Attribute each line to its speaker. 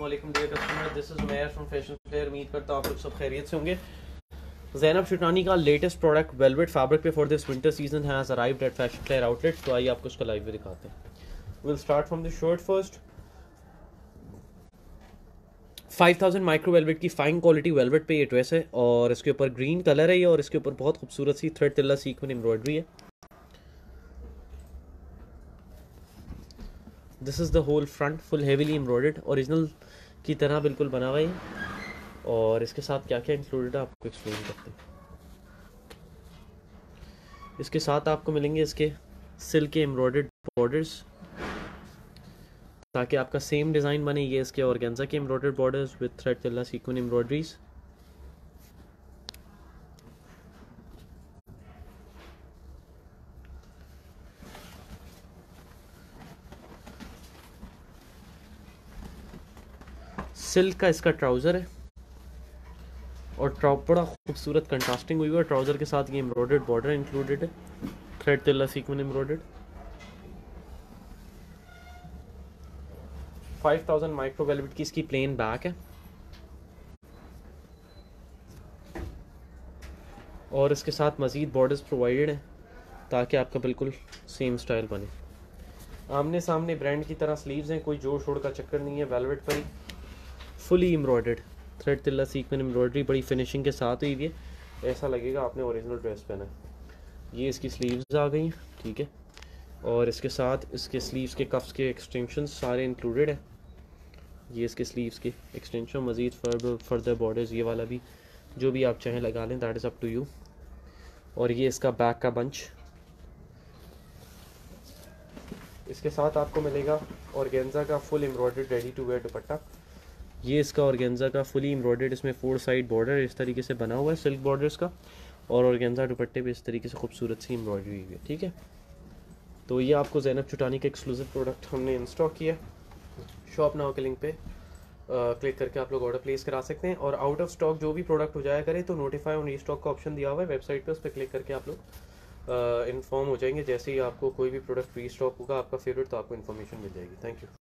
Speaker 1: वालेकुम dear customer this is Maher from fashion player उम्मीद करता हूँ आप लोग सब खैरियत से होंगे। जैनब शिटानी का लेटेस्ट प्रोडक्ट वेलवेट फैब्रिक पे for this winter season has arrived at fashion player outlet तो आइए आपको उसका लाइव भी दिखाते हैं। Will start from the shirt first 5000 micro velvet की फाइन क्वालिटी वेलवेट पे ये ड्रेस है और इसके ऊपर ग्रीन कलर है ये और इसके ऊपर बहुत खूबसूरत सी थ्रेड तिल्ला सीक्वेंस एम्ब्रॉयडरी है। This is the whole front full heavily embroidered original की तरह बिल्कुल बना हुआ है और इसके साथ क्या क्या इंक्लूडेड है, आपको एक्सप्लेन करते हैं। इसके साथ आपको मिलेंगे इसके सिल्क के एम्ब्रॉयड बॉर्डर्स ताकि आपका सेम डिज़ाइन बने ये इसके ऑर्गेन्जा के एम्ब्रॉयड बॉर्डर्स विद थ्रेड तिल्ला सीक्वेंस एम्ब्रॉयडरीज़ सिल्क का इसका ट्राउज़र है। और ट्राउ, बड़ा खूबसूरत कंट्रास्टिंग हुई है ट्राउज़र के साथ ये एम्ब्रॉयडर्ड बॉर्डर इंक्लूडेड है। थ्रेड तिल्ला सीक्वेंस एम्ब्रॉयडर्ड 5000 माइक्रो वेलवेट की इसकी प्लेन बैक है। और इसके साथ मज़ीद बॉर्डर्स प्रोवाइडेड हैं, ताकि आपका बिल्कुल सेम स्टाइल बने। आमने सामने ब्रांड की तरह स्लीव्स हैं, कोई जोड़ शोड़ का चक्कर नहीं है वेलवेट पर ही। फुली एम्ब्रॉयडर्ड, थ्रेड तिल्ला सीक्वेंस एम्ब्रॉयडरी, बड़ी फिनिशिंग के साथ हुई है। ऐसा लगेगा आपने ओरिजिनल ड्रेस पहना है। ये इसकी स्लीव्स आ गई, ठीक है? और इसके साथ इसके स्लीव्स के कफ्स के एक्सटेंशन सारे इंक्लूडेड है। ये इसके स्लीव्स के एक्सटेंशन मज़ीद फर्दर बॉर्डर्स ये वाला भी, जो भी आप चाहें लगा लें that is up to you और ये इसका बैक का बंच इसके साथ आपको मिलेगा ऑर्गेन्जा का full embroidered ready to wear dupatta. ये इसका ऑर्गेन्जा का फुली एम्ब्रॉयडर्ड इसमें फोर साइड बॉर्डर इस तरीके से बना हुआ है सिल्क बॉर्डर्स का। और ऑर्गेन्जा दुपट्टे पे इस तरीके से खूबसूरत सी एम्ब्रॉयडरी हुई है, ठीक है? तो ये आपको जैनब चुटानी का एक्सक्लूसिव प्रोडक्ट हमने इंस्टॉक किया शॉप नाव के लिंक पे क्लिक करके आप लोग ऑर्डर प्लेस करा सकते हैं। और आउट ऑफ़ स्टॉक जो भी प्रोडक्ट हो जाया करे तो नोटिफाई ऑन स्टॉक का ऑप्शन दिया हुआ है। वेबसाइट पे उस पर क्लिक करके आप लोग इन्फॉर्म हो जाएँगे। जैसे ही आपको कोई भी प्रोडक्ट री स्टॉक होगा, आपका फेवरेट तो आपको इन्फॉर्मेशन मिल जाएगी। Thank you